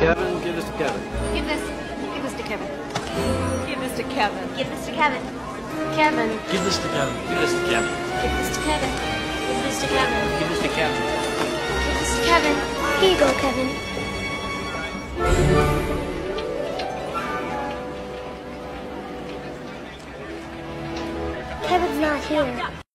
Kevin, give this to Kevin. Give this. Give this to Kevin. Give this to Kevin. Give this to Kevin. Kevin. Give this to Kevin. Give this to Kevin. Give this to Kevin. Give this to Kevin. Give this to Kevin. Give this to Kevin. Here you go, Kevin. Kevin's not here.